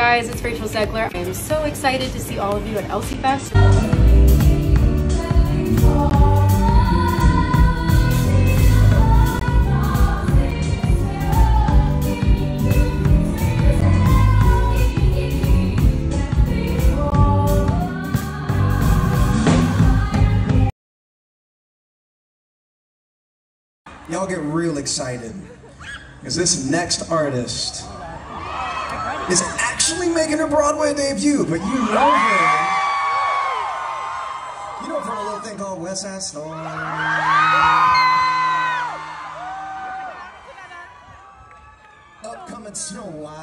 guys, it's Rachel Zegler. I'm so excited to see all of you at Elsie Fest. Y'all get real excited because this next artist is actually making her Broadway debut, but you know her. You know from a little thing called West Side Story. Upcoming Snow White.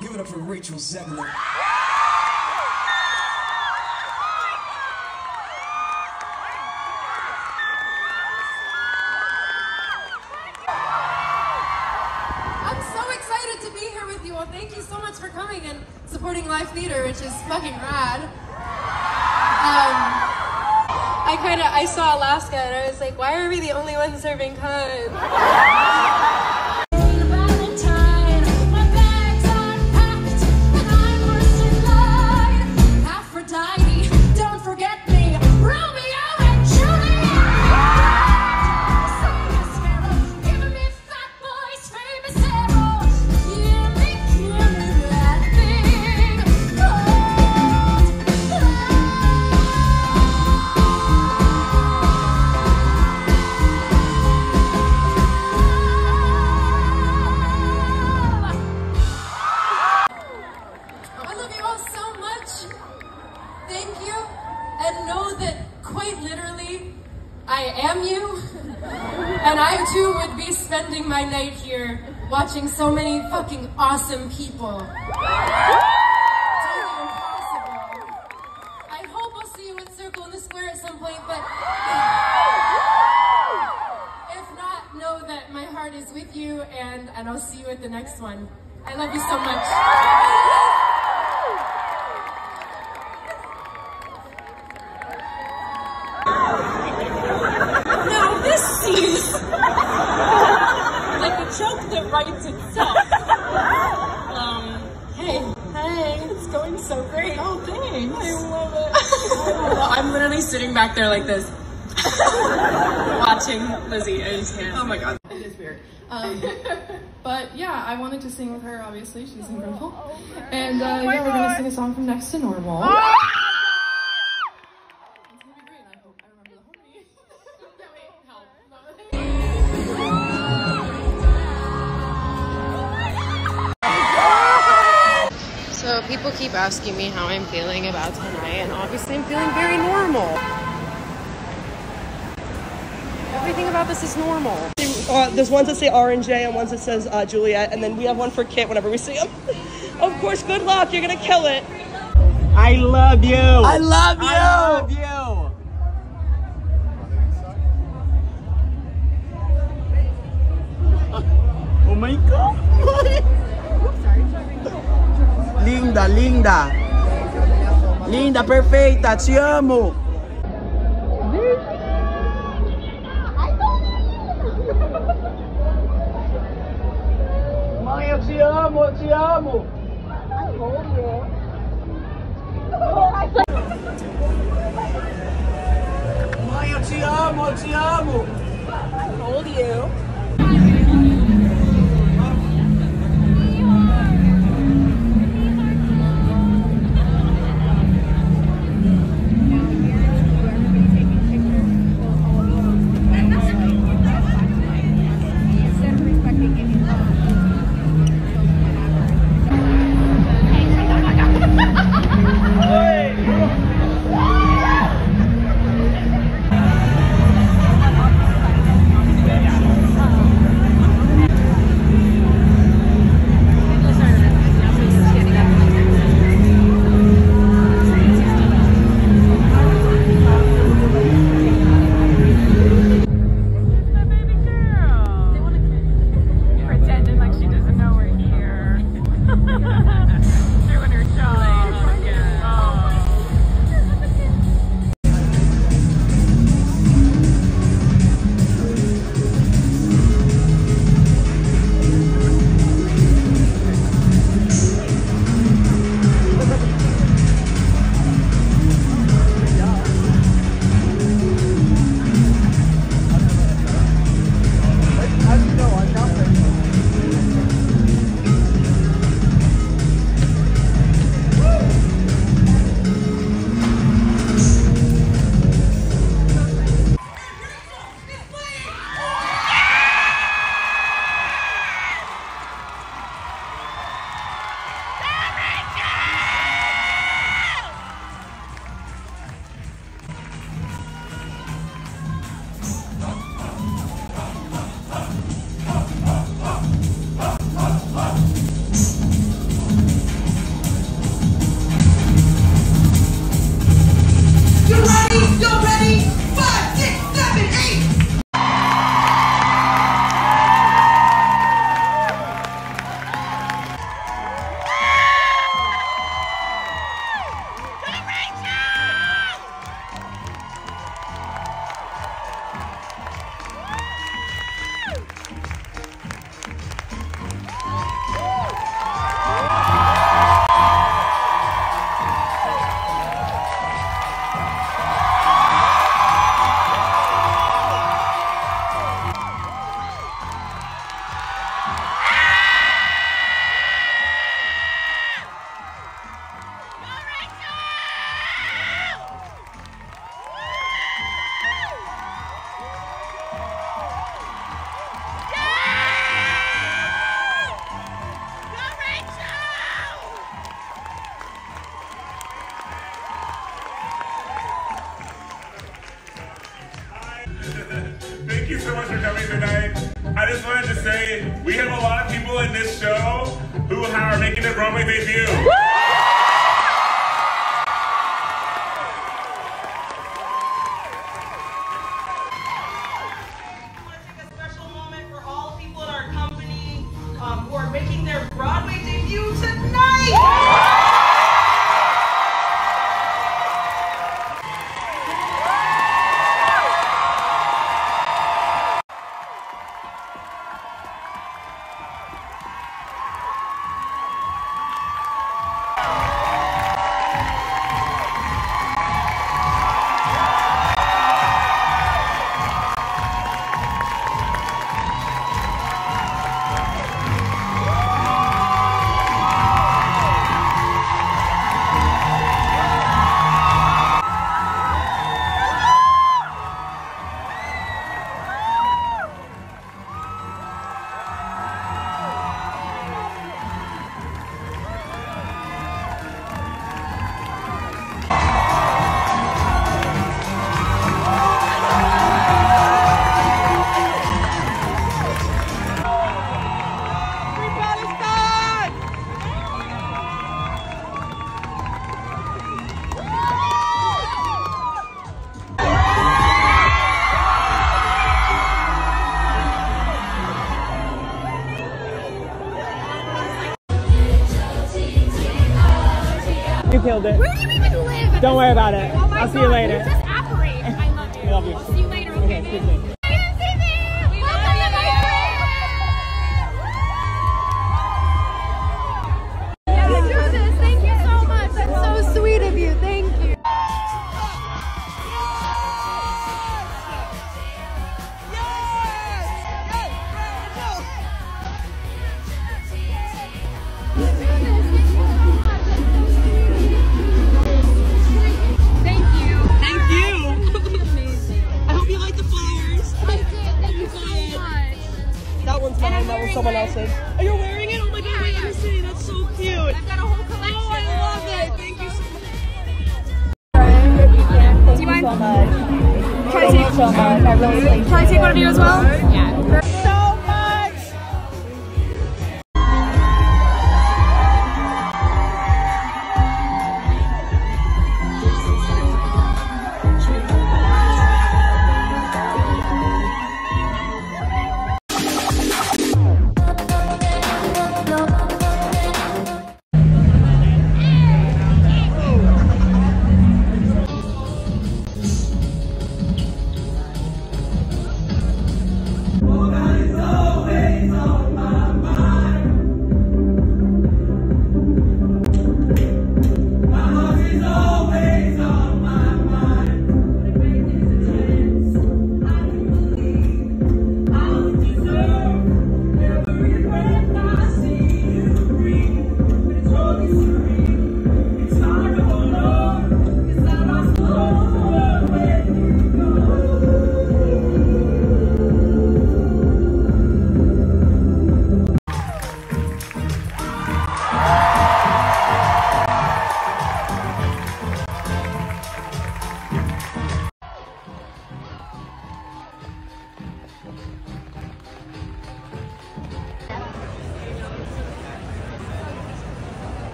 Give it up for Rachel Zegler. Supporting live theater, which is fucking rad. Um, I kind of I saw Alaska and I was like, why are we the only ones serving cunt? Watching so many fucking awesome people. I hope I'll see you at Circle in the Square at some point, but if not, know that my heart is with you and, and I'll see you at the next one. I love you so much. Now this seems like a joke that writes itself. Um, hey, hey, it's going so great. Oh, thanks. I love it. I'm literally sitting back there like this, watching Lizzie. I just can't. Oh my god. It is weird. Um, but yeah, I wanted to sing with her, obviously. She's incredible. And uh, yeah, we're going to sing a song from Next to Normal. People keep asking me how I'm feeling about tonight, and obviously I'm feeling very normal. Everything about this is normal. Uh, there's ones that say RNJ and J and ones that says uh, Juliet, and then we have one for Kit whenever we see him. of course, good luck. You're gonna kill it. I love you. I love you. I love you. Linda, linda. Linda, perfeita, te amo. Mãe, eu te amo, eu te amo. Mãe, eu te amo, eu te amo. Told you. so much for coming tonight. I just wanted to say we have a lot of people in this show who are making their Broadway debut. Woo! Um, who are making their You killed it. Where do you even live? Don't worry about it. Oh I'll see you later. You just apparate. I love you. Love you. I'll see you later. Okay. Okay, excuse me. Much. Can I take, so much. I really can I take one of you as well? Yeah.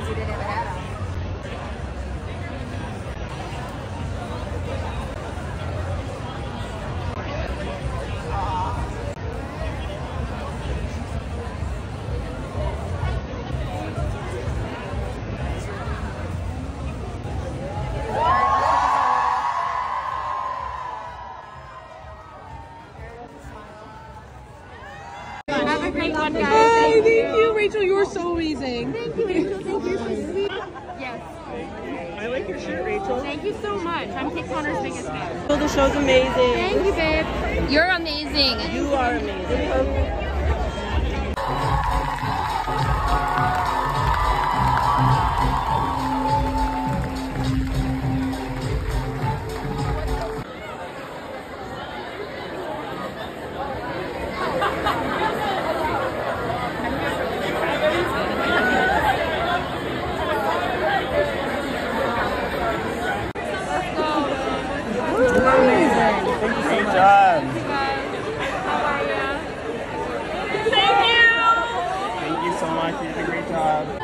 Last two didn't. Have I'm Kit Connor's biggest fan. The show's amazing. Thank you, babe. You're amazing. You are amazing. How are you? Thank you. Thank you so much. You did a great job.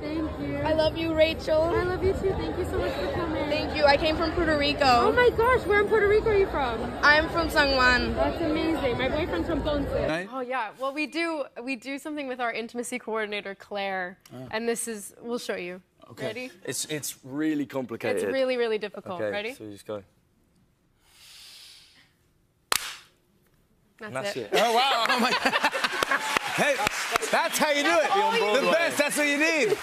Thank you. I love you, Rachel. I love you too. Thank you so much for coming. Thank you. I came from Puerto Rico. Oh my gosh, where in Puerto Rico are you from? I'm from San Juan. That's amazing. My boyfriend's from Ponce. Oh yeah. Well, we do we do something with our intimacy coordinator Claire, oh. and this is we'll show you. Okay. Ready? It's it's really complicated. It's really really difficult. Okay, Ready? So you just go. That's, that's it. it. Oh wow! Oh my. hey, that's how you do it. The best. That's what you need.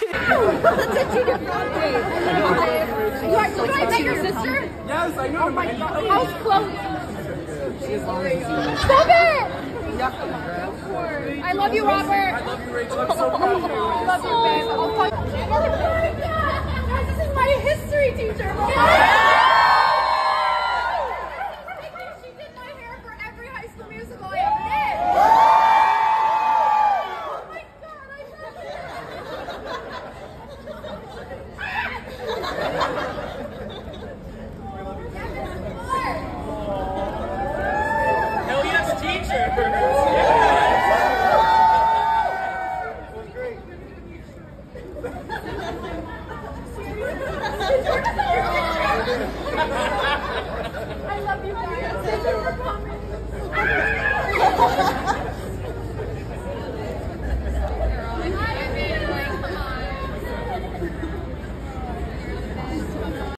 You are, did I met your sister? Yes, I know. Oh my god. How's Chloe? Stop it! I love you, Robert. I love you, Rachel. I'm so proud of you. I love you, babe. I'll call you. Guys, this is my history teacher.